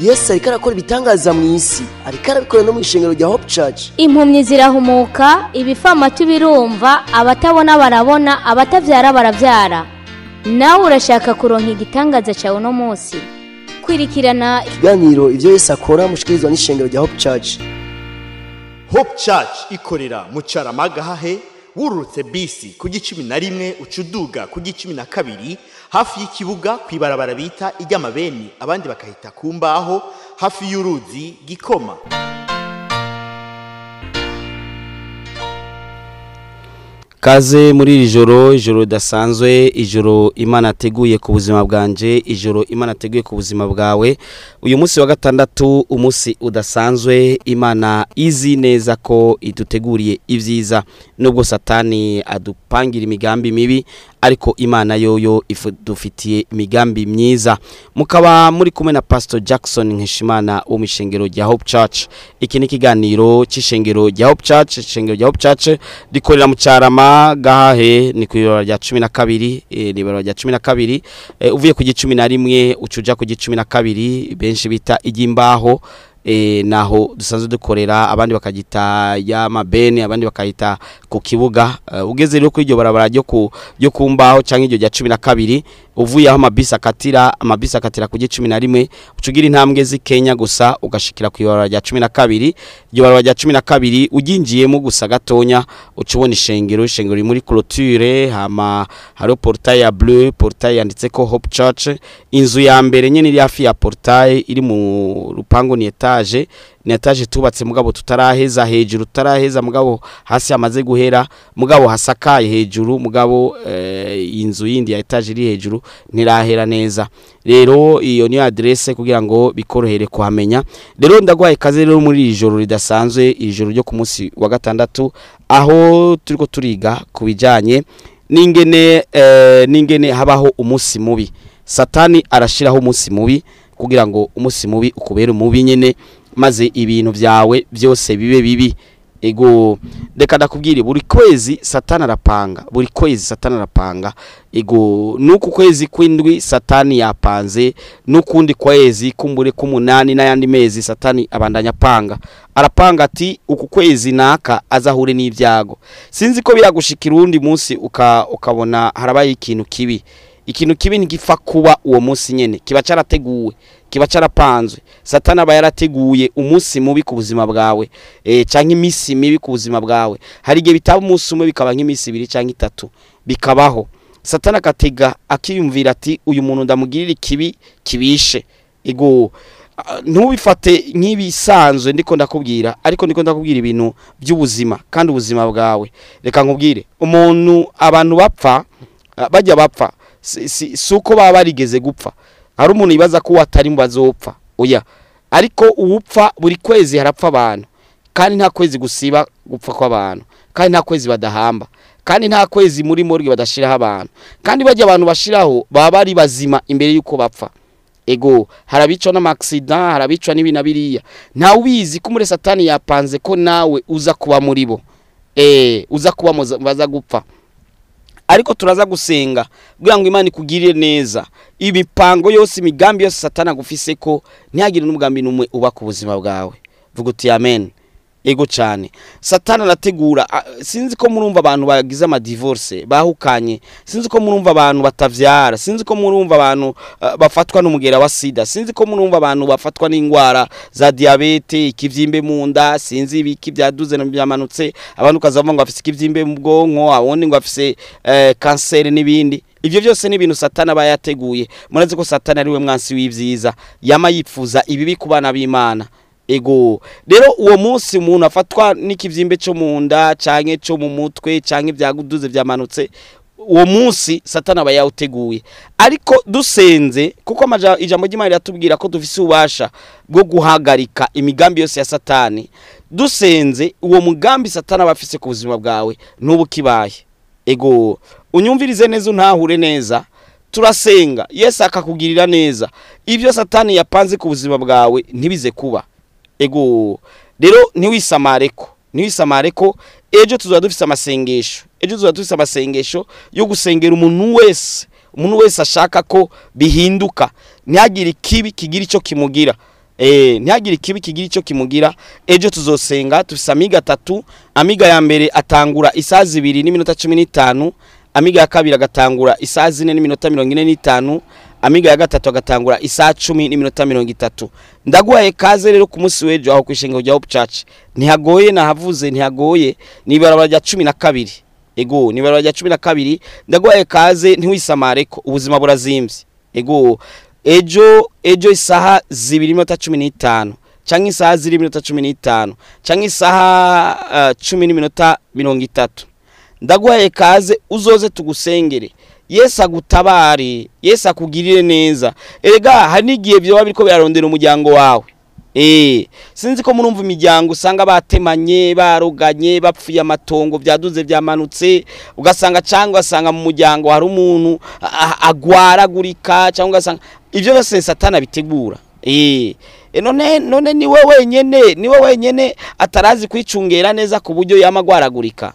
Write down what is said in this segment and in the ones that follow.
yesu ariko arakora ibitangaza mu isi. Ariko arabikora no mu ishengero rya hope church. Impumyi zirahumuka ibifamatu birumva abatabona barabona abatabyara barabyara nawe urashaka kuronka igitangaza cyawe uno munsi? Kwirikirana ikiganiro ibyo yesu akora mushikirizwa n'ishengero rya hope church. Hope church ikorera mu caramagahahe wururutse bisi ku gicumi na rimwe ucuduga ku gicumi na kabiri hafi y'ikibuga ku ibarabara bita iry'amabeni abandi bakahita ku mbaho hafi y'uruzi gikoma. Kaze muri iri joro ijoro ridasanzwe ijoro imana ateguye ku buzima bwanje ijoro imana ateguye ku buzima bwawe. Uyu munsi wa gatandatu umunsi udasanzwe imana izi neza ko iduteguriye ibyiza. Nubwo satani adupangira imigambi mibi ariko imana yoyo idufitiye imigambi myiza. Mukaba muri kumwe na pastor jackson nkeshimana wo mu ishengero rya hope church. Iki ni ikiganiro cy'ishengero rya hope church ishengero rya hope church rikorera mu cyarama gahahe ni ku ibara rya cumi na kabiri eh, ni ibara rya cumi na kabiri. Eh, uvuye ku gicumi na rimwe ucuja ku gicumi na kabiri benshi bita iry'imbaho. Naho dusanzwe dukorera abandi bakagita ya mabeni abandi bakayita ku kibuga. Uh, ugeze rero kuri iryo barabara ryo ku kumbaho canke iryo rya 12 uvuye aho amabisi akatira amabisi akatira ku 11 ucugira intambwe z'Kenya gusa ugashikira ku ibarabara rya 12 iryo barabara rya 12 uginjiyemo gusa gatonya ucubona ishengero ishengero ri muri clôture hama haro portail ya bleu portail yanditseko Hope Church. Inzu ya mbere nyene iri hafi ya portail iri mu rupango ni etage. Ni etage tubatse mugabo tutaraheza hejuru tutaraheza mugabo hasi hamaze guhera mugabo hasakaye hejuru mugabo eh, inzu yindi ya etage iri hejuru ntirahera neza. Rero iyo niyo adresse kugira ngo bikorohere kuhamenya. Rero ndagwaye kaze rero muri iri joro ridasanzwe iri joro ryo ku munsi wa gatandatu aho turiko turiga ku bijanye n'ingene eh, n'ingene habaho umunsi mubi. Satani arashiraho umunsi mubi kugira ngo umunsi mubi ukubere umubi nyene. Maze ibintu byawe byose bibe bibi. Ego reka ndakubwire buri kwezi satani arapanga buri kwezi satani arapanga. Ego nuku kwezi kwindwi satani yapanze nukundi kwezi kumbure k'umunani n'ayandi mezi satani abandanya apanga. Arapanga ati uku kwezi naka azahure n'ibyago sinzi ko biragushikira uwundi munsi uka, ukabona harabaye ikintu kibi. Ikintu kibi ntigipfa kuba uwo munsi nyene kiba carateguwe kiba carapanzwe satani aba yarateguye umunsi mubi ku buzima bwawe e, canke imisi mibi ku buzima bwawe. Hari igihe bitaba umunsi umwe bikaba nk'imisi ibiri canke itatu. Bikabaho. Satani agatega akiyumvira ati uyu muntu ndamugirira ikibi kibishe. Ego ntubifate nk'ibisanzwe ndiko ndakubwira ariko ndiko ndakubwira ibintu by'ubuzima kandi ubuzima bwawe. Reka nkubwire umuntu abantu bapfa bajya bapfa si uko baba barigeze gupfa. Hari umuntu yibaza ko atari mu oya. Ariko uwupfa buri kwezi harapfa abantu. Kandi nta kwezi gusiba gupfa kw'abantu. Kandi nta kwezi badahamba. Kandi nta kwezi muri morgue badashiraho abantu. Kandi bajya abantu bashiraho baba bari bazima imbere yuko bapfa. Ego. Harabicwa n'amaksida harabicwa n'ibina biriya. Nta ubizi ko muri satani yapanze ko nawe uza kuba muri bo. Eh uza kuba baza gupfa. Ariko turaza gusenga. Kugira ngo imana ikugirire neza. Imipango yose imigambi yose satana agufise ko ntihagire n'umugambi n'umwe uba ku buzima bwawe. Vuga uti amen. Ego cyane. Satana arategura sinzi ko murumva abantu bagize amadivorce bahukanye. Sinzi ko murumva abantu batavyara. Sinzi ko murumva abantu bafatwa n'umugera wa sida. Sinzi ko murumva abantu bafatwa n'indwara za diabete ikivyimbe mu nda. Sinzi ibiki byaduze byamanutse. Abantu ukazavuga ngo bafise ikivyimbe mu bwonko abandi ngo bafise kanseri n'ibindi. Ivyo byose ni ibintu satana aba yateguye. Murazi ko satana ari we mwansi w'ivyiza. Yama yipfuza ibibi ku bana b'Imana. Ego. Rero uwo munsi umuntu afatwa n'ikivyimbe cyo mu nda canke cyo mu mutwe canke byaguduze byamanutse uwo munsi satana aba yawuteguye. Ariko dusenze kuko ijambo ry'Imana riratubwira ko dufise ubasha bwo guhagarika imigambi yose ya satani dusenze uwo mugambi satana aba afise ku buzima bwawe n'ubu kibaye ego unyumvirize neza untahure neza turasenga. Yesu akakugirira neza. Ibyo satani yapanze ku buzima bwawe ntibize kuba. Ego. Rero ntiwisamare ko ntiwisamare ko ejo tuzaba dufite amasengesho. Ejo tuzaba dufite amasengesho yo gusengera umuntu wese. Umuntu wese ashaka ko bihinduka. Ntihagire ikibi kigira icyo kimugira. Eh ntihagire ikibi kigira icyo kimugira. Ejo tuzosenga tufise amiga atatu. Amiga ya mbere atangura isaha zibiri n'iminota cumi n'itanu. Amiga ya kabiri agatangura isaha zine n'iminota mirongo ine n'itanu. Amiga ya gatatu agatangura isaha cumi n'iminota mirongo itatu. Ndaguhaye kaze rero ku munsi w'ejo aho ku ishengero rya hope church. Ntihagoye nahavuze ntihagoye. Ni ibarabara rya cumi na kabiri. Ego ni ibarabara rya cumi na kabiri. Ndaguhaye kaze ntiwisamare ko ubuzima burazimvye ego ejo ejo isaha zibiri n'iminota cumi n'itanu. Canke isaha ziri iminota cumi n'itanu. Canke isaha uh, cumi n'iminota mirongo itatu. Ndaguhaye kaze uzoze tugusengere. Yesu agutabare yesu akugirire neza. Erega hari n'igihe byoba biriko birarondera umuryango wawe. Eh, sinzi ko murumva imiryango usanga batemanye baroganye bapfuye amatongo byaduze byamanutse. Ugasanga cyangwa ugasanga mu muryango hari umuntu agwaragurika cyangwa ugasanga ibyo byose satana bitegura eh E, none none ni we wenyene ni we wenyene atarazi kwicungera neza ku buryo yamagwaragurika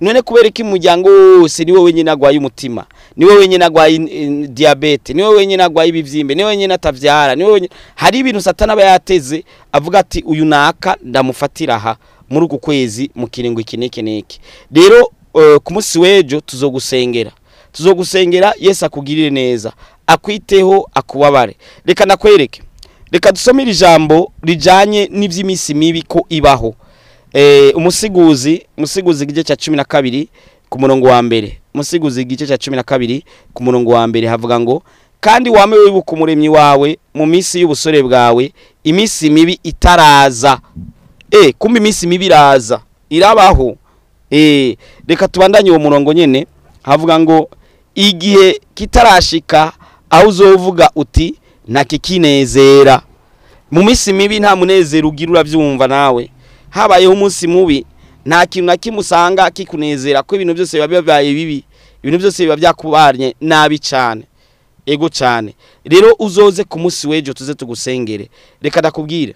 none kubera ko umuryango wose ni we wenyine agwaye umutima ni we wenyine agwaye eh, diabete ni we wenyine agwaye ibivyimbe ni we wenyine atavyara ni we wenyine hari ibintu satana aba yateze avuga ati uyu naka ndamufatira aha muri uku kwezi mu kiringo iki n'iki n'iki rero eh, ku munsi w'ejo tuzogusengera tuzogusengera yesu akugirire neza akwiteho akubabare. Reka nakwereke reka dusomere ijambo rijanye n'ivy'iminsi mibi ko ibaho. Umusiguzi umusiguzi igice cya cumi na kabiri ku murongo wa mbere. Umusiguzi igice cya cumi na kabiri ku murongo wa mbere. Havuga ngo kandi wame wibuka umuremyi wawe mu minsi y'ubusore bwawe iminsi mibi itaraza. Eh kumbe iminsi mibi iraza. Irabaho. Eh reka tubandanye uwo murongo nyene. Havuga ngo igihe kitarashika aho uzovuga uti ntakikinezera mu minsi mibi nta munezero ugira urabyumva nawe. Habayeho umunsi mubi nta kintu na kimwe usanga kikunezera ko ibintu byose biba bibaye bibi ibintu byose biba byakubanye nabi cyane. Ego cyane. Rero uzoze ku munsi w'ejo tuze tugusengere. Reka ndakubwire.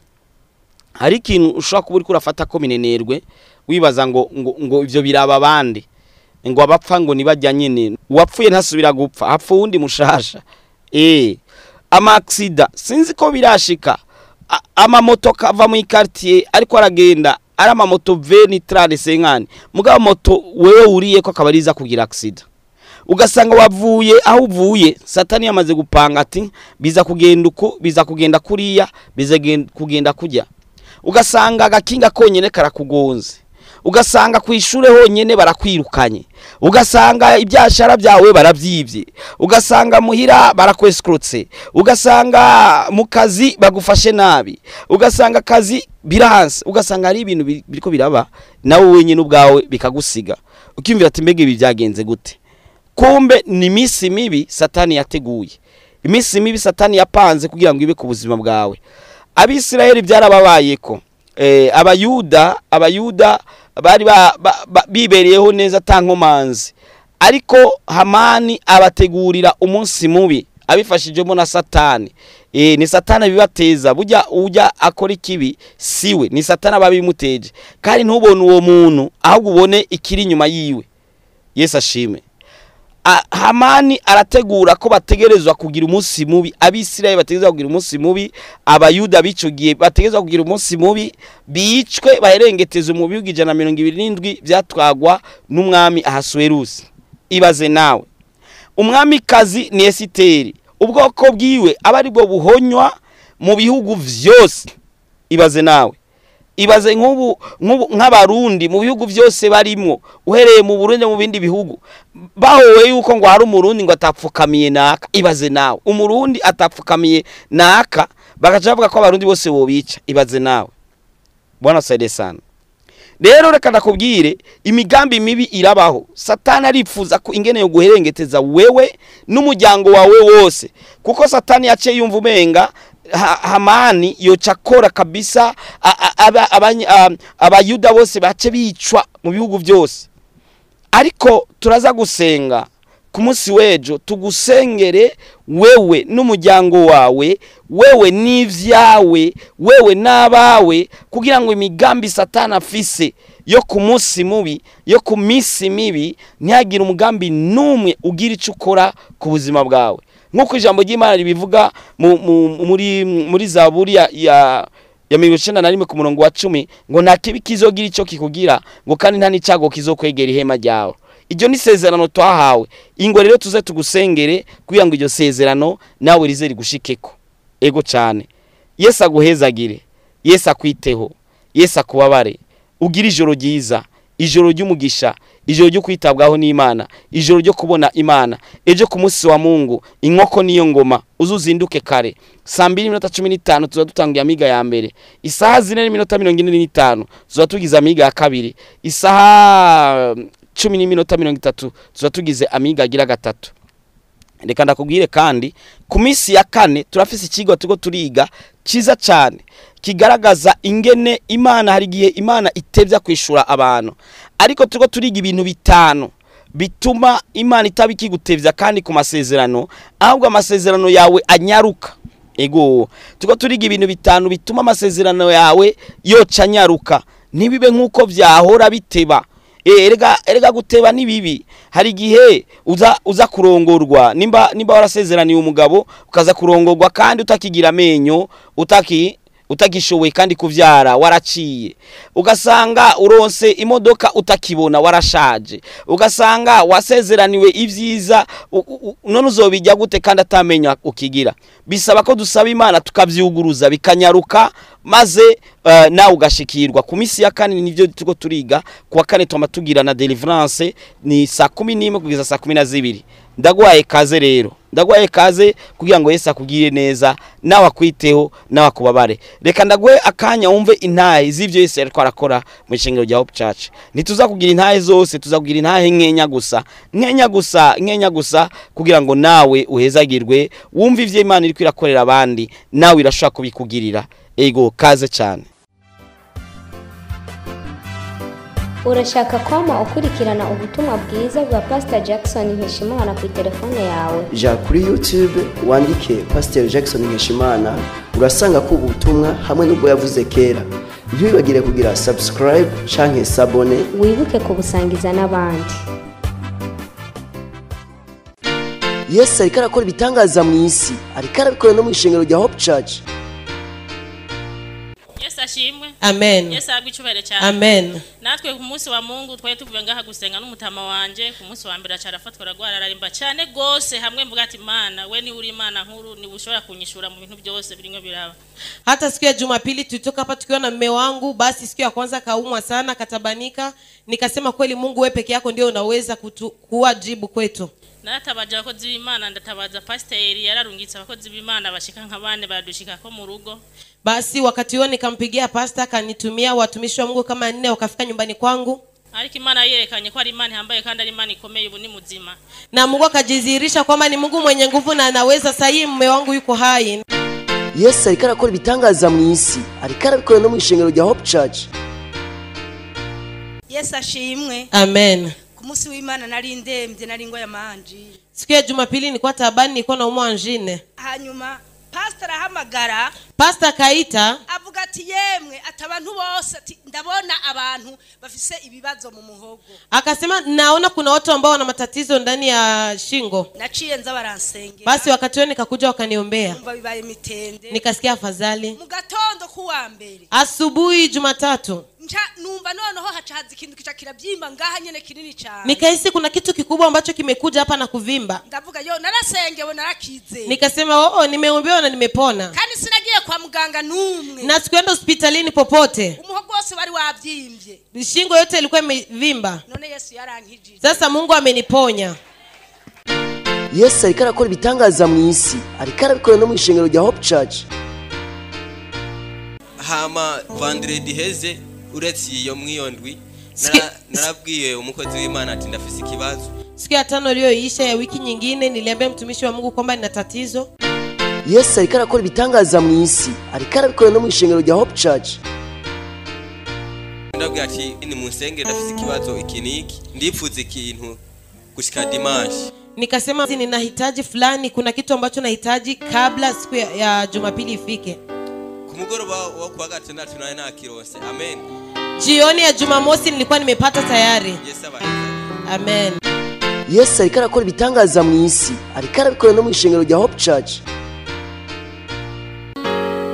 Hari ikintu ushobora kuba uri kurafata ko minenerwe wibaza ngo ngo ibyo biraba abandi. Ngo abapfa ngo nibajya nyine uwapfuye ntasubira gupfa. Hapfa uwundi mushasha. Eh amaksida sinzi ko birashika. Amamoto kava mu quartier ariko aragenda. Ari amamoto veni trade senkani mugabo moto wewe uriye ko akabariza kugira accident. Ugasanga wavuye aho uvuye satani yamaze gupanga ati biza kugenda uku biza kugenda kuriya biza gen- kugenda kujya ugasanga agakinga konyene karakugonze. Ugasanga ku ishure honyene barakwirukanye ugasanga ibyashara byawe barabyibye ugasanga muhira barakweskurutse ugasanga mu kazi bagufashe nabi ugasanga akazi biranse ugasanga hari ibintu biri- biriko biraba nawe wenyine ubwawe bikagusiga. Ukiyumvira ati mbega ibi byagenze gute? Kumbe ni iminsi mibi satani yateguye. Iminsi mibi satani yapanze kugira ngo ibe ku buzima bwawe. Abisirayeli byarababayeko. Eh, abayuda abayuda bari ba- ba- ba- bibereyeho neza ata nkomanzi. Ariko hamani abategurira umunsi mubi abifashijemo na satani. E, ni satani abibateza. Burya ujya akora ikibi siwe. Ni satani aba abimuteje. Kandi ntubone uwo muntu ahubwo ubone ikiri inyuma yiwe. Yesu ashime. Hamani arategura ko bategerezwa kugira umunsi mubi. Abisirayeli bategerezwa kugira umunsi mubi. Abayuda b'ico gihe bategerezwa kugira umunsi mubi. Bicwe baherengeteze mu bihugu ijana na mirongo ibiri n'indwi byatwagwa n'umwami ahasuwerusi ibaze nawe. Umwamikazi ni esiteri. Ubwoko bwiwe aba ari bwo buhonywa mu bihugu vyose. Ibaze nawe. Ibaze nk'ubu nk'abarundi mu bihugu byose barimwo uhereye mu Burundi mu bindi bihugu bahowe yuko ngo hari umurundi ngo atapfukamiye naka. Ibaze nawe. Umurundi atapfukamiye naka bagaca bavuga ko abarundi bose bobica ibaze nawe. Bwana saide sana rero reka ndakubwire imigambi mibi irabaho. Satani arifuza ko ingene yo guherengeteza wewe n'umuryango wawe wose. Kuko satani yaciye yumva umenga hamani yoca akora kabisa abayuda bose bace bicwa mu bihugu byose. Ariko turaza gusenga ku munsi w'ejo tugusengere wewe n'umuryango wawe wewe n'ivyawe wewe n'abawe kugira ngo imigambi satani afise yo ku munsi mubi yo ku minsi mibi ntihagire umugambi n'umwe ugira icyo ukora ku buzima bwawe. Nk'uko ijambo ry'imana ribivuga mu- mu- muri zaburi ya, mirongo icenda na rimwe ku murongo wa cumi ngo nta kibi kizogira icyo kikugira ngo kandi nta n'icyago kizokwegera ihema ryawe. Iryo ni isezerano twahawe. Ingo rero tuze tugusengere kugira ngo iryo sezerano nawe rize rigushikeko. Ego cyane yesu aguhezagire. Yesu akwiteho. Yesu akubabare. Ugire ijoro ryiza. Ijoro ry'umugisha. Ijoro ryo kwitabwaho n'imana. Ijoro ryo kubona imana. Ejo ku munsi wa mungu inkoko niyo ngoma. Uzuzinduke kare. Saa mbiri n'iminota cumi n'itanu tuba dutangiye amiga ya mbere. Isaha zine n'iminota mirongo ine n'itanu tuba tugize amiga ya kabiri. Isaha mm, cumi n'iminota mirongo itatu tuba tugize amiga agira gatatu. Reka ndakubwire kandi ku minsi ya kane turafise ikigo turiko turiga cyiza cyane kigaragaza ingene imana hari igihe imana itevya kwishura abantu. Ariko turiko turiga ibintu bitanu bituma imana itaba ikigutevya kandi ku masezerano ahubwo amasezerano yawe anyaruka. Ego turiko turiga ibintu bitanu bituma amasezerano yawe yoca anyaruka. Ntibibe nk'uko vyahora biteba. Eh, erega guteba ni bibi hari igihe uza kurongorwa. Nimba warasezeraniye umugabo ukaza kurongorwa kandi utakigira amenyo utaki utagishoboye kandi kuvyara waraciye. Ugasanga uronse imodoka utakibona warashaje. Ugasanga wasezeraniwe u- none uzobijya gute kandi atamenya ukigira. Bisaba ko dusaba imana tukavyuguruza bikanyaruka maze uh, nawe ugashikirwa. Ku minsi ya kane nivyo turiko turiga kuwa kane twama tugira na deliverance ni saa kumi n'imwe kugeza saa kumi na zibiri. Ndagwaye kaze rero. Ndagwaye kaze kugira ngo yesu akugire neza nawe akwiteho nawe akubabare. Reka ndaguhe akanya wumve intahe z'ivyo yesu yariko arakora mu ishengero rya hope church. Ntituza kugira intahe zose tuza kugira intahe nkenya gusa nkenya gusa nkenya gusa kugira ngo nawe uhezagirwe wumve ivyo imana iriko irakorera abandi nawe irashobora kubikugirira. Ego kaze cyane urashaka kwama ukurikirana ubutumwa bwiza bwa pastor jackson nkeshimana ku telefone yawe? Ja kuri youtube wandike pasiteri jackson nkeshimana urasanga ko ubutumwa hamwe n'ubwo yavuze kera. Ntiwibagire kugira subscribe canke sabone. Wibuke kubusangiza n'abandi. Yesu ariko arakora ibitangaza mu isi. Ariko arabikora no mu ishengero rya hope church. Ashimwe amen. Yesu ahabwe icyubahiro cyane amen. Natwe ku munsi wa mungu twari tuvuye ngaha gusenga n'umutama wanje ku munsi wa mbere acara afatwa aragwara ararimba cyane rwose hamwe mvuga ati imana we niwe uri imana nkuru niwe ushobora kunyishura mu bintu byose birimo biraba. Hata siku ya jumapili tulitoka hapa tukiwa na mme wangu basi siku ya kwanza kaumwa sana katabanika nikasema kweli mungu we peke yako ndio unaweza kutu, kuwa jibu kwetu naratabaje abakozi b'imana ndatabaza pasiteri yararungitse abakozi b'imana bashika nka bane baradushikako mu rugo. Basi wakati huo nikampigia pasta akanitumia watumishi wa mungu kama nne wakafika nyumbani kwangu. Ariko imana yerekanye ko ari imana ihambaye kandi ari imana ikomeye ubu ni muzima. Na mungu akajidhihirisha kwamba ni mungu mwenye nguvu na anaweza sahii mume wangu yuko hai. Yesu ariko arakora ibitangaza mu isi ariko arabikora no mu ishengero rya hope church. Yesu ashimwe. Amen ku munsi w'imana nari ndembye nari ngo yamanje. Siku ya jumapili nilikuwa tabani nilikuwa naumwa anjine hanyuma pasita arahamagara pasta kaita avuga ati yemwe ati abantu bose ati ndabona abantu bafise ibibazo mu muhogo. Akasema naona kuna watu ambao wana matatizo ndani ya shingo. Naciye nza baransengera basi wakati huo nikakuja wakaniombea. Bibaye mitende. Nikasikia afadhali. Mu gatondo k'uwa mbere. Asubuhi jumatatu nca numva noneho haca haza ikintu kica kirabyimba ngaha nyene kinini cyane. Nikahisi kuna kitu kikubwa ambacho kimekuja hapa na kuvimba. Ndavuga yo narasengewe narakize. Nikasema oo nimeombewa na nimepona. Kandi sinagiye kwa muganga n'umwe. Na sikuenda hospitalini popote. Umuhogo wose wari wabyimbye. Shingo yote ilikuwa imevimba. None yesu yarankijije sasa mungu ameniponya. Yesu ariko arakora ibitangaza mu isi. Ariko arabikora no mu ishengero rya hope church. Hama vandiredi heze uretse iyo mwiyondwi narabwiye umukozi w'imana ati ndafise ikibazo. Siku ya tano iliyoisha ya wiki nyingine niliambia mtumishi wa mungu kwamba nina tatizo. Yesu ariko arakora ibitangaza mu isi. Ariko arabikora no mu ishengero rya hope church. Ndabwira ati ni munsengere ndafise ikibazo iki n'iki? Ndipfuza ikintu gushika dimanshi. Nikasema ninahitaji fulani kuna kitu ambacho nahitaji kabla siku ya, ya jumapili ifike mugoroba wo kuwa gatandatu nawe nakirose amen. Jioni ya jumamosi nilikuwa nimepata tayari. Yesu abaheza amen. Yesu ariko arakora ibitangaza mu isi. Ariko arabikora no mu ishengero rya hope church.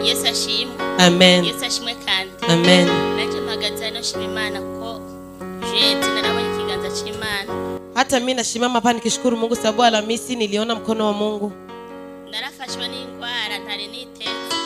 Yesu ashimwe amen. Yesu ashimwe kandi. Amen. Nanjye mpagaze hano nshima imana kuko jeti narabonye ikiganza cy'imana hata mi nasimama hapa nikishukuru mungu sababu alhamisi niliona mkono wa mungu. Narafashwa niteze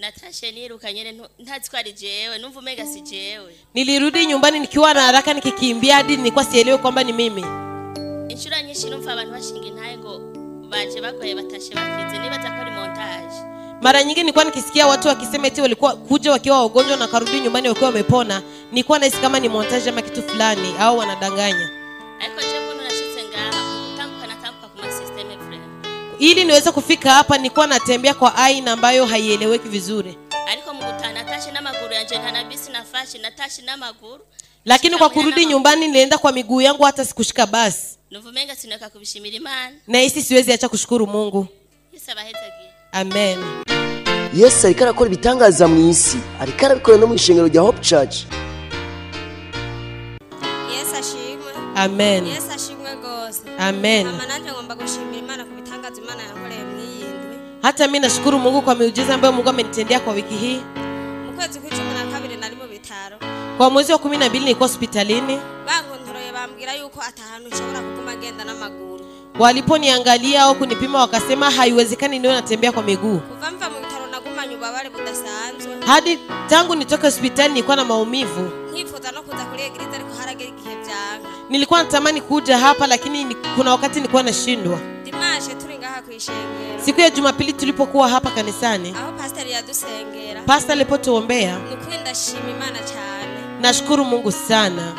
natashe niruka nyene ntatwari ntazi jewe numva umega si jewe. Nilirudi nyumbani nikiwa na haraka nikikimbia hadi nilikuwa sielewe kwamba ni mimi. Inshura nyinshi numva abantu bashinga intaye ngo baje bagoye batashe bakize nibaza ko ni montage. Mara nyingi nilikuwa nikisikia watu wakisema eti walikuwa kuja wakiwa wagonjwa na karudi nyumbani wakiwa wamepona nilikuwa nahisi kama ni montage ama kitu fulani au wanadanganya. Ariko ili niweze kufika hapa nilikuwa natembea kwa aina ambayo haieleweki vizuri. Ariko mu gutaha n'amaguru yanje nta nafashe natashe n'amaguru lakini kwa kurudi nyumbani nilienda kwa miguu yangu hata sikushika basi. Na isi sineka kubishimira imana nahisi siwezi acha kushukuru mungu. Yesu amen. Yesu ariko arakora ibitangaza mu isi. Ariko arabikora no mu ishengero rya hope church. Yesu ashimwe. Amen. Yesu ashimwe rwose amen. Ngomba hata mi nashukuru mungu kwa miujiza ambayo mungu amenitendea kwa wiki hii. Mu kw'icumi na kabiri nari mu bitaro kwa mwezi wa kumi na mbili nilikuwa hospitalini. Bankontoroye bambwira yuko atahantu nshobora kuguma agenda n'amaguru waliponiangalia au kunipima wakasema haiwezekani niwe natembea kwa miguu. Kuva mva mu bitaro nagumanye ububabare budasanzwe. Hadi tangu nitoke hospitali nilikuwa na maumivu. Nkifuza no kuza kuri egirize ariko haragera igihe byanga nilikuwa natamani kuja hapa lakini kuna wakati nilikuwa nashindwa siku ya jumapili tulipokuwa hapa kanisani pasta alipotuombea nashukuru mungu sana.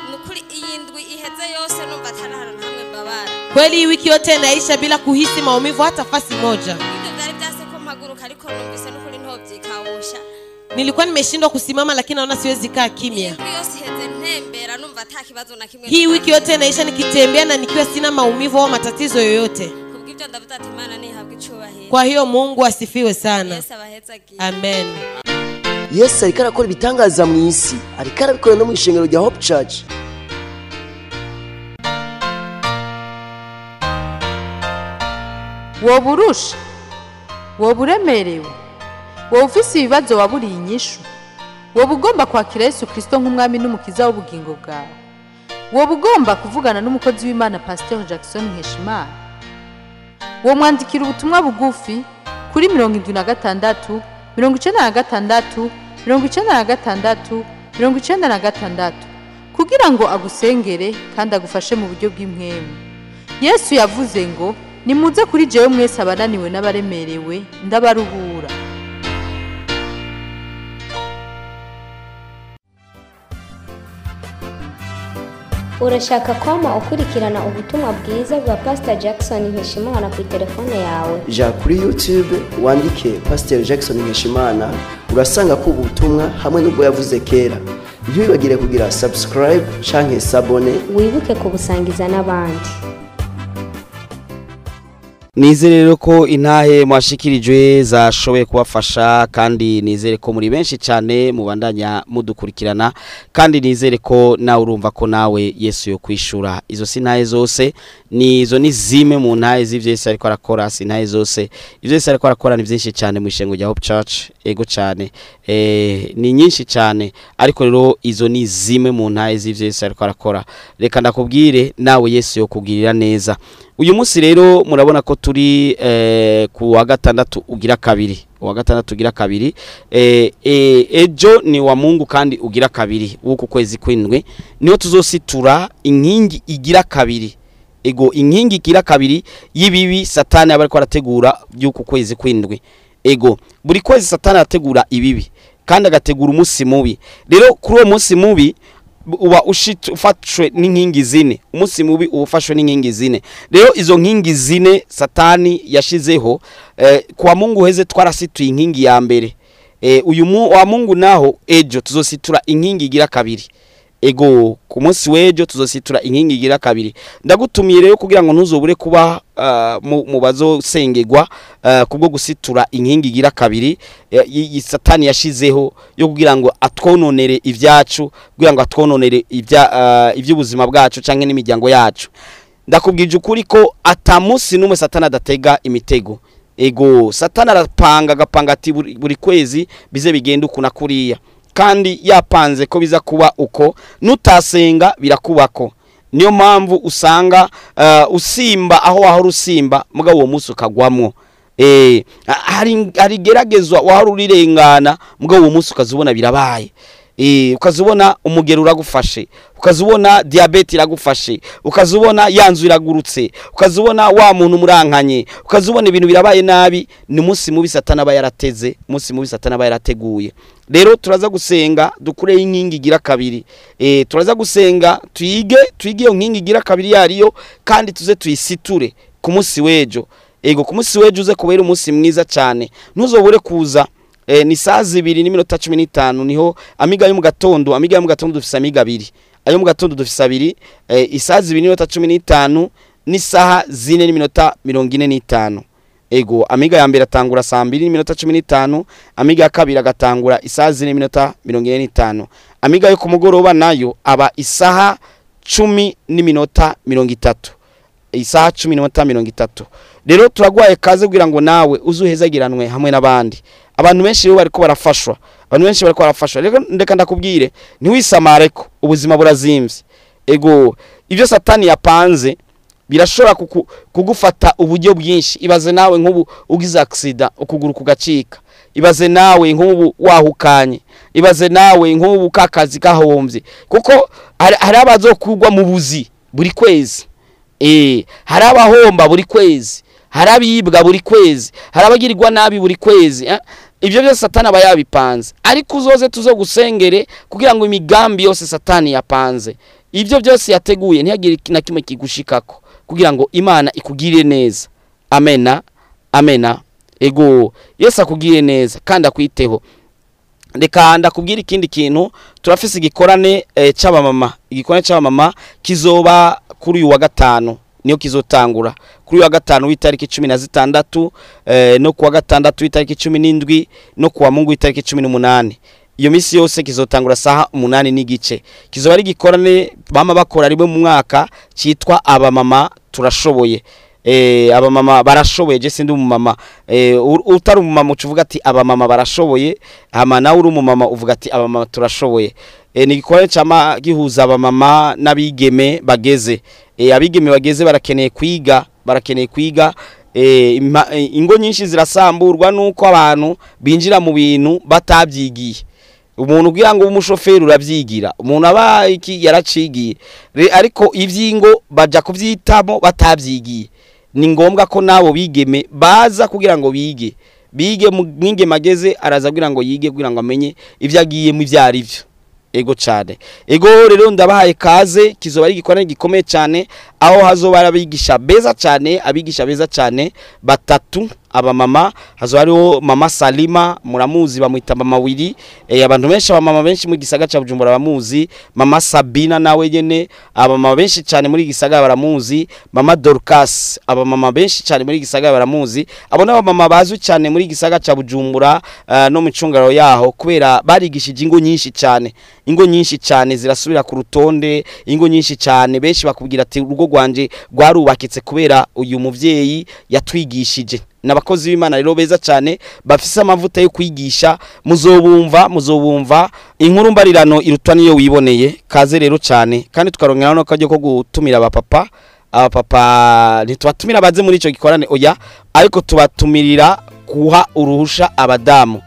Kweli hii wiki yote inaisha bila kuhisi maumivu hata fasi moja. Nilikuwa nimeshindwa kusimama lakini naona siwezi kaa kimya. Hii wiki yote inaisha nikitembea na nikiwa sina maumivu au matatizo yoyote. Kwa hiyo mungu asifiwe sana. Amen. Yesu ariko arakora ibitangaza mu isi. Ariko arabikora no mu ishengero rya hope church. Woba urusha woba uremerewe woba ufise ibibazo waburiye inyishu woba ugomba kwakira yesu kirisito nk'umwami n'umukiza w'ubugingo bwawe woba ugomba kuvugana n'umukozi w'imana pasiteri jackson nkeshimana. Uwo mwandikira ubutumwa bugufi kuri mirongo irindwi na gatandatu mirongo icyenda na gatandatu mirongo icyenda na gatandatu mirongo icyenda na gatandatu. Kugira ngo agusengere kandi agufashe mu buryo bw'impwemu yesu yavuze ngo nimuze kuri jewe mwese abananiwe n'abaremerewe ndabaruhura urashaka kwama ukurikirana ubutumwa bwiza bwa pastor jackson nkeshimana ku telefone yawe? Ja kuri youtube wandike pasiteri jackson nkeshimana urasanga ko ubu butumwa hamwe n'ubwo yavuze kera. Ntiwibagire kugira subscribe canke sabone wibuke kubusangiza n'abandi. Nizere rero ko intahe mwashikirijwe zashoboye kubafasha kandi nizere ko muri benshi cyane mubandanya mudukurikirana kandi nizere ko nawe urumva ko nawe yesu yo kwishura. Izo si ntahe zose ni izo ni zimwe mu ntahe z'ibyo yesu ariko arakora si ntahe zose. Ibyo yesu ariko arakora ni byinshi cyane mu ishengo rya hope church. Ego cyane. Eh, ni nyinshi cyane ariko rero izo ni zimwe mu ntahe z'ibyo yesu ariko arakora. Reka ndakubwire nawe yesu yo kugirira neza. Uyu munsi rero murabona ko turi eh, ku wa gatandatu ugira kabiri. Uwa gatandatu ugira kabiri. Eh, eh, ejo ni wa mungu kandi ugira kabiri w'uku kwezi kw'indwi. Niho tuzositura inkingi igira kabiri. Ego inkingi igira kabiri y'ibibi satani aba ariko arategura by'uku kwezi kw'indwi. Ego buri kwezi satani arategura ibibi kandi agategura umunsi mubi. Rero kuri uwo munsi mubi uba ufashwe n'inkingi zine umunsi mubi uba ufashwe n'inkingi zine rero izo nkingi zine satani yashizeho eh, kwa mungu uheze twarasituye inkingi ya mbere. Eh, uyu wa mungu naho ejo tuzositura inkingi igira kabiri. Ego ku munsi w'ejo tuzositura inkingi igira kabiri. Ndagutumiye rero kugira ngo ntuzobure kuba uh, mu, bazosengegwa uh, kubwo gusitura inkingi igira kabiri y- satani yashizeho yo kugira ngo atwononere ivyacu kugira ngo atwononere ivya uh, ivy'ubuzima bwacu canke n'imiryango yacu. Ndakubwije ukuri ko ata munsi n'umwe satani adatega imitego. Ego satani arapanga agapanga ati buri, kwezi bize bigenda uku na kuriya. Kandi yapanze ko biza kuba uko. Nutasenga birakubako. Niyo mpamvu usanga uh, usimba aho wahora usimba mugabo uwo munsi ukagwamwo. Eh hari hari geragezwa wahora urirengana mugabo uwo munsi ukazubona birabaye. Eh ukazubona umugero uragufashe ukazubona diabete iragufashe ukazubona yanzu iragurutse ukazubona wa muntu murankanye ukazubona ibintu birabaye nabi ni umunsi mubi satana aba yarateze umunsi mubi satana aba yarateguye. Rero turaza gusenga dukureho inkingi igira kabiri. Eh turaza gusenga tuyige tuyige iyo nkingi igira kabiri yariyo kandi tuze tuyisiture ku munsi w'ejo. Ego ku munsi w'ejo uze kubera umunsi mwiza cyane ntuzobure kuza eh, ni saa zibiri n'iminota cumi n'itanu ni ho amiga yo mu gatondo amiga yo mu gatondo dufise amiga abiri. Ayo mu gatondo dufise abiri eh, isaha zibiri n'iminota cumi n'itanu n'isaha zine n'iminota mirongo ine n'itanu. Ego amiga ya mbere atangura saa mbiri n'iminota cumi n'itanu amiga ya kabiri agatangura isaha zine n'iminota mirongo ine n'itanu. Amiga yo ku mugoroba na yo aba isaha cumi n'iminota mirongo itatu. Isaha cumi n'iminota mirongo itatu. Rero turagwaye kaze kugira ngo nawe uze uhezagiranwe hamwe n'abandi. Abantu benshi rero bariko barafashwa. Abantu benshi bariko barafashwa. Rero ndeka ndakubwire ntiwisamare ko ubuzima burazimvye ego ibyo satani yapanze birashobora kugufata uburyo bwinshi. Ibaze nawe nk'ubu ugize aksida ukuguru kugacika. Ibaze nawe nk'ubu wahukanye. Ibaze nawe nk'ubu kakazi kahombye. Kuko hari hari abazokugwa mu buzi buri kwezi. Eh hari abahomba buri kwezi. Hari abibwa buri kwezi hari nabi buri kwezi eh? ibyo byose satani aba yabipanze. Ariko uzoze tuzo gusengere kugira ngo imigambi yose satani yapanze. Ibyo byose yateguye ntihagire na kimwe kigushikako kugira ngo imana ikugirire neza. Amena amena ego. Yesu akugirire neza kandi akwiteho. Reka ndakubwira ikindi kintu turafise igikorane eh, c'abamama. Igikorane c'abamama kizoba kuri uyu wa gatanu. Niyo kizotangura. Kuri wa gatanu w'itariki cumi na zitandatu eh, no kuwa gatandatu w'itariki cumi n'indwi no kuwa mungu w'itariki cumi n'umunani. Iyo minsi yose kizotangura saha umunani n'igice. Kizoba ari igikorane bama bakora rimwe mu mwaka cyitwa abamama turashoboye. Eh abamama barashoboye je sindi umumama. Eh utari umumama ucuvuga ati abamama barashoboye hama nawe uri umumama uvuga ati abamama turashoboye. Ni igikorane cama gihuza abamama n'abigeme bageze. Eh abigeme bageze barakeneye kwiga barakeneye kwiga. Eh eh, ingo nyinshi zirasamburwa nuko abantu binjira mu bintu batabyigiye umuntu ugira ngo umushoferi urabyigira umuntu aba iki yaracigiye. Ariko ivyingo baja kuvyitamo batabyigiye ni ngombwa ko nabo bigeme baza kugira ngo bige. Bige mu mwingeme ageze araza kugira ngo yige kugira ngo amenye ivyo agiyemo ivyo ari vyo ego cyane. Ego rero ndabahaye kaze kizoba ari igikorane gikomeye cyane aho hazoba hari abigisha beza cyane abigisha beza cyane batatu. Abamama hazoba hariho mama salima muramuzi bamwita mama wiri eh, abantu benshi abamama benshi mu gisagara cya bujumbura bamuzi mama sabina nawe nyene abamama benshi cyane muri gisagara baramuzi. Mama dorcas abamama benshi cyane muri gisagara baramuzi. Abo ni abamama bazwi cyane muri gisagara cya bujumbura uh, no mu cungaro yaho kubera barigishije ingo nyinshi cyane ingo nyinshi cyane zirasubira ku rutonde ingo nyinshi cyane benshi bakubwira ati urugo rwanje rwarubakitse kubera uyu muvyeyi yatwigishije. Nabakozi b'Imana rero beza cyane bafise amavuta yo kwigisha muzobumva muzobumva. Inkuru mbarirano irutwa niyo wiboneye kaze rero cyane. Kandi tukarongera no kajyo ko gutumira abapapa abapapa ntitubatumira baze muri ico gikorane oya ariko tubatumirira guha uruhusha abadamu.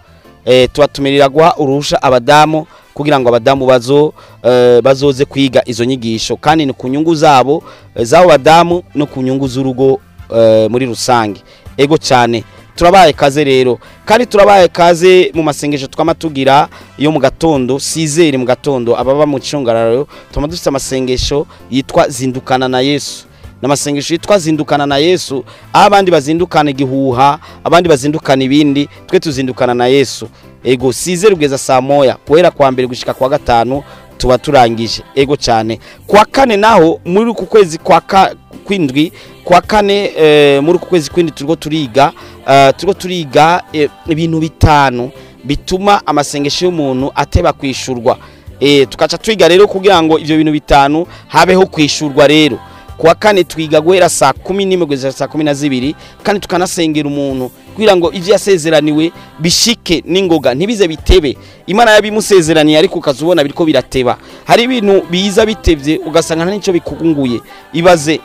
Eh tubatumirira guha uruhusha abadamu kugira ngo abadamu bazo eh, bazoze kwiga izo nyigisho. Kandi ni ku nyungu zabo eh, zabo badamu no ku nyungu z'urugo muri rusange. Ego cyane. Turabaye kaze rero. Kandi turabaye kaze mu masengesho twama tugira yo mu gatondo sizeri mu gatondo ababa mu cyungararo tuma dufite amasengesho yitwa zindukana na Yesu. N'amasengesho yitwa zindukana na Yesu. Aho abandi bazindukana igihuha abandi bazindukana ibindi twe tuzindukana na Yesu. Ego sizeri kugeza saa moya guhera kwa mbere gushika kwa gatanu tuba turangije ego cyane. Kwa kane naho muri uku kwezi kwa kwindwi kwa kane eh, muri uku kwezi kwindwi turiko turiga eh, turiko turiga eh, ibintu bitanu bituma amasengesho y'umuntu ateba kwishurwa. Eh, tukaca twiga rero kugira ngo ivyo bintu bitanu habeho kwishurwa rero. Kuwa kane twiga guhera saa kumi n'imwe kugeza saa kumi na zibiri kandi tukanasengera umuntu. Kugira ngo ivyo yasezeraniwe bishike n'ingoga. Ntibize bitebe. Imana yabimusezeraniye ariko ukazubona biriko birateba. Hari ibintu biza bitevye ugasanga nta nico bikugunguye ibaze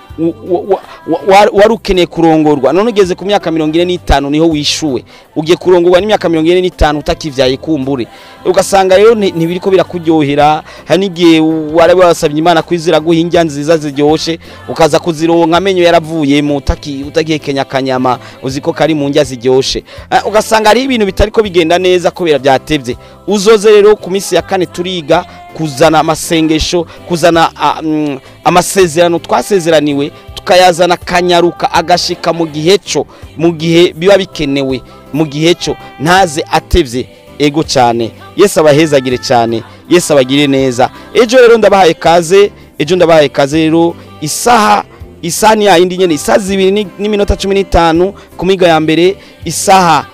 wari ukeneye kurongorwa. None ugeze ku myaka mirongo ine n'itanu ni ho wishuwe. Ugiye kurongorwa n'imyaka mirongo ine n'itanu utakivyaye kumbure. Ugasanga rero nti- ntibiriko birakuryohera hari n'igihe wari wasabye imana kwizira guha indya nziza ziryoshe ukaza kuzironka amenyo yaravuyemo utaki- utagihekenya akanyama uzi ko kari mu ndya ziryoshe Eh, ugasanga hariho ibintu bitariko bigenda neza kubera byatevye uzoze rero ku minsi ya kane turiga kuzana amasengesho kuzana ah, mm, amasezerano twasezeraniwe tukayazana kanyaruka agashika mu gihe cyo mu gihe biba bikenewe mu gihe cyo ntaze atevye ego cyane yesu abahezagire cyane yesu abagire neza. Ejo rero ndabahaye kaze ejo ndabahaye kaze rero isaha isaha ni yayindi nyene isaha zibiri ni- n'iminota cumi n'itanu ku miga ya mbere isaha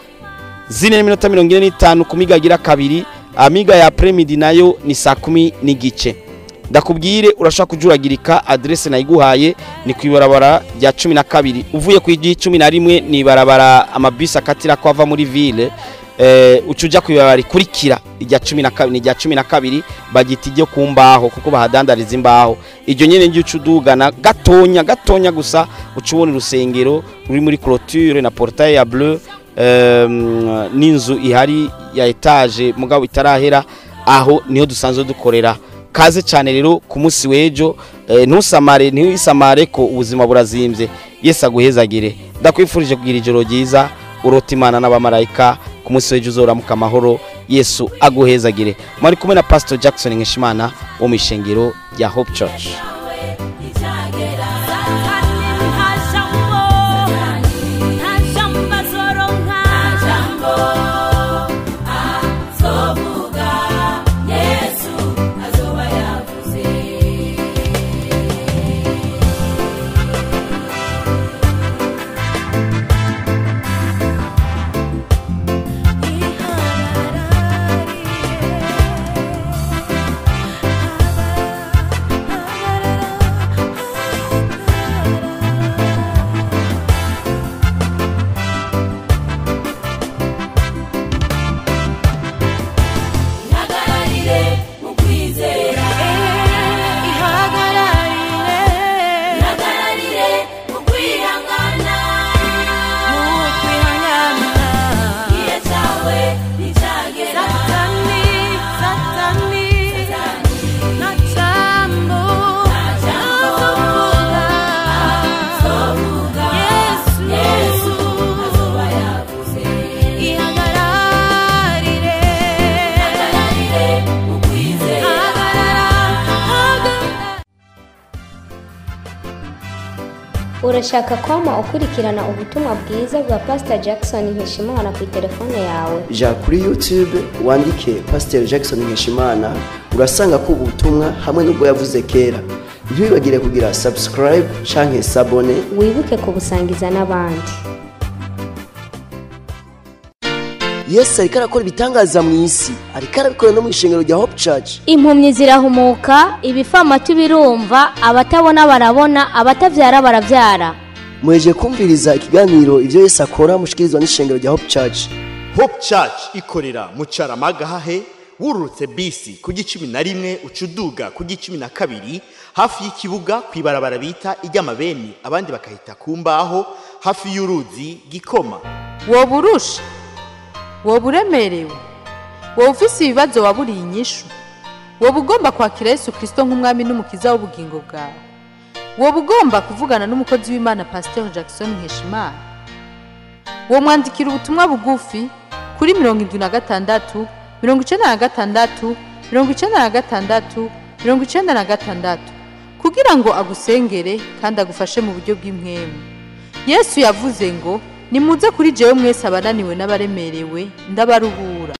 zine n'iminota mirongo ine n'itanu ku miga agira kabiri amiga ya premidi na yo ni saa kumi n'igice. Ndakubwire urashaka kujuragirika adresse nayiguhaye ni ku ibarabara rya cumi na kabiri. Uvuye ku cumi na rimwe ni ibarabara amabisi akatira ko ava muri ville. Uca uja ku ibarabara rikurikira irya cumi na kabiri irya cumi na kabiri bagita iryo ku mbaho kuko bahadandariza imbaho. Iryo nyene njye uca udugana gatonya gatonya gusa uca ubona urusengero ruri muri clôture na portail ya bleu. N'inzu ihari ya etage mugabo itarahera aho ni ho dusanzwe dukorera. Kaze cyane rero ku munsi w'ejo eh, ntusamare ntiwisamare ko ubuzima burazimbye. Yesu aguhezagire. Ndakwifurije kugira ijoro ryiza urota imana n'abamarayika ku munsi w'ejo uzoramuka amahoro yesu aguhezagire. Mwari kumwe na pastor jackson nkeshimana wo mu ishengero rya hope church. Urashaka kwama ukurikirana ubutumwa bwiza bwa pastor jackson nkeshimana ku telefone yawe? Ja kuri youtube wandike pasiteri jackson nkeshimana urasanga ko ubutumwa hamwe n'ubwo yavuze kera. Ntiwibagire kugira subscribe canke sabone. Wibuke kubusangiza n'abandi. Yesu ariko arakora ibitangaza mu isi. Ariko arabikora no mu ishengero rya hope church. Impumyi zirahumuka ibifamatu birumva abatabona barabona abatabyara barabyara muheje kumviriza ikiganiro ibyo yesu akora mushikirizwa n'ishengero rya hope church. Hope church ikorera mu caramagahahe wururutse bisi ku gicumi na rimwe ucuduga ku gicumi na kabiri hafi y'ikibuga ku ibarabara bita iry'amabeni abandi bakahita ku mbaho hafi y'uruzi gikoma. Woba urusha woba uremerewe woba ufise ibibazo waburiye inyishu woba ugomba kwakira yesu kirisito nk'umwami n'umukiza w'ubugingo bwawe. Woba ugomba kuvugana n'umukozi w'imana pasiteri jackson nkeshimana. Uwo mwandikira ubutumwa bugufi kuri mirongo irindwi na gatandatu mirongo icyenda na gatandatu mirongo icyenda na gatandatu mirongo icyenda na gatandatu. Kugira ngo agusengere kandi agufashe mu buryo bw'impwemu yesu yavuze ngo nimuze kuri jewe mwese abananiwe n'abaremerewe ndabaruhura